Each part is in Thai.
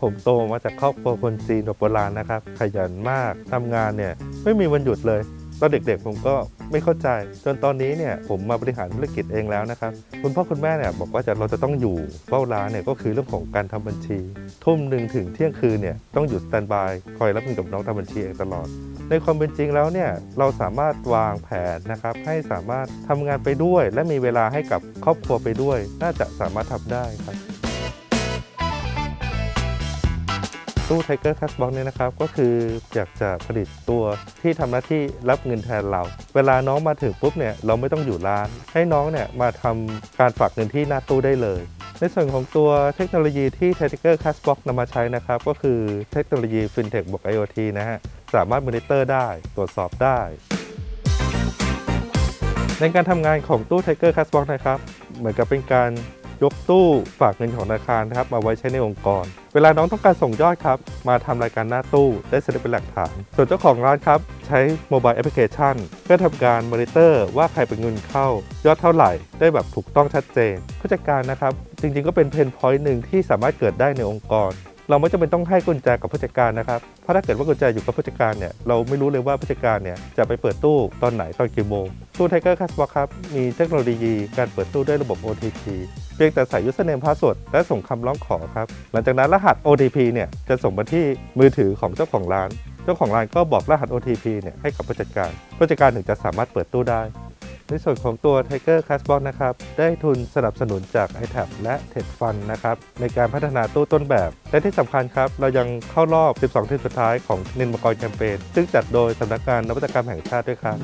ผมโตมาจากครอบครัวคนจีนแบบโบราณนะครับ ขยันมากทำงานเนี่ยไม่มีวันหยุดเลยตอนเด็กๆผมก็ไม่เข้าใจ จนตอนนี้เนี่ยผมมาบริหารธุรกิจเองแล้วนะครับคุณพ่อคุณแม่เนี่ยบอกว่าจะเราจะต้องอยู่เฝ้าร้านเนี่ยก็คือเรื่องของการทำบัญชี ทุ่มหนึ่งถึงเที่ยงคืนเนี่ยต้องอยู่สแตนบายคอยรับเงินกับน้องทำบัญชีเองตลอด ในความเป็นจริงแล้วเนี่ยเราสามารถวางแผนนะครับให้สามารถทำงานไปด้วย และมีเวลาให้กับครอบครัวไปด้วย น่าจะสามารถทำได้ครับ ตู้ Tiger Cash Box เนี่ยนะครับก็คืออยากจะผลิตตัวที่ทำหน้าที่รับเงินแทนเรา เวลาน้องมาถึงปุ๊บเนี่ยเราไม่ต้องอยู่ร้าน ให้น้องเนี่ยมาทำการฝากเงินที่หน้าตู้ได้เลย ในส่วนของตัวเทคโนโลยีที่ Tiger Cash Box นำมาใช้นะครับก็คือเทคโนโลยี FinTech บวก IoT นะฮะสามารถมอนิเตอร์ได้ตรวจสอบได้ ในการทำงานของตู้ Tiger Cash Box นะครับ เหมือนกับเป็นการยกตู้ฝากเงินของธนาคารนะครับมาไว้ใช้ในองค์กร เวลาน้องต้องการส่งยอดครับ มาทำรายการหน้าตู้ได้สลิปเป็นหลักฐาน ส่วนเจ้าของร้านครับ ใช้ mobile application เพื่อทำการมอนิเตอร์ว่าใครเติมเงินเข้า ยอดเท่าไหร่ได้แบบถูกต้องชัดเจนผู้จัดการนะครับ จริงๆก็เป็น pain point หนึ่งที่สามารถเกิดได้ในองค์กร เราไม่จำเป็นต้องให้กุญแจกับผู้จัดการนะครับ เพราะถ้าเกิดว่ากุญแจอยู่กับผู้จัดการเนี่ย เราไม่รู้เลยว่าผู้จัดการเนี่ยจะไปเปิดตู้ตอนไหนตอนกี่โมง ตู้ Tiger Cash Box ครับ มีเทคโนโลยีการเปิดตู้ด้วยระบบ OTP เพียงแต่ใส่ username password และส่งคำร้องขอครับ หลังจากนั้นรหัส OTP เนี่ยจะส่งมาที่มือถือของเจ้าของร้าน เจ้าของร้านก็บอกรหัส OTP เนี่ยให้กับผู้จัดการ ผู้จัดการถึงจะสามารถเปิดตู้ได้ ในส่วนของตัว Tiger Cash Box นะครับ ได้ทุนสนับสนุนจาก iTab และ t e d Fund นะครับ ในการพัฒนาตู้ต้นแบบ และที่สำคัญครับ เรายังเข้ารอบ 12 ทีมสุดท้ายของนินมกรแคมเปญ ซึ่งจัดโดยสำนักงานนวัตกรรมแห่งชาติด้วยครับ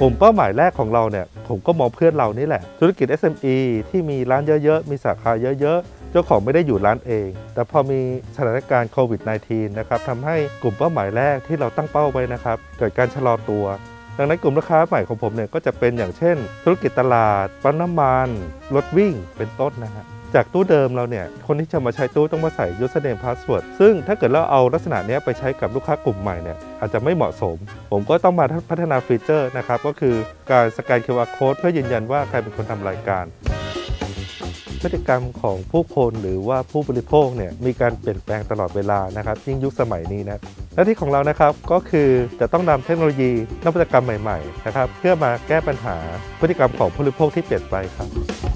กลุ่มเป้าหมายแรกของเราเนี่ย ผมก็มองเพื่อนเรานี่แหละ ธุรกิจ SME ที่มีร้านเยอะๆ มีสาขาเยอะๆ เจ้าของไม่ได้อยู่ร้านเอง แต่พอมีสถานการณ์โควิด -19 นะครับทำให้กลุ่มเป้าหมายแรกที่เราตั้งเป้าไว้นะครับ เกิดการชะลอตัว ดังนั้นกลุ่มลูกค้าใหม่ของผมเนี่ยก็จะเป็นอย่างเช่น ธุรกิจตลาดปั๊มน้ำมันรถวิ่งเป็นต้นนะฮะจากตู้เดิมเราเนี่ย คนที่จะมาใช้ตู้ต้องมาใส่ username password ซึ่งถ้าเกิดเราเอาลักษณะเนี้ยไปใช้กับลูกค้ากลุ่มใหม่เนี่ย อาจจะไม่เหมาะสม ผมก็ต้องมาพัฒนาฟีเจอร์นะครับ ก็คือการสแกน QR code เพื่อยืนยันว่าใครเป็นคนทำรายการ พฤติกรรมของผู้คนหรือว่าผู้บริโภคเนี่ยมีการเปลี่ยนแปลงตลอดเวลานะครับยิ่งยุคสมัยนี้นะหน้าที่ของเรานะครับก็คือจะต้องนำเทคโนโลยีนวัตกรรมใหม่ๆนะครับเพื่อมาแก้ปัญหาพฤติกรรมของผู้บริโภคที่เปลี่ยนไปครับ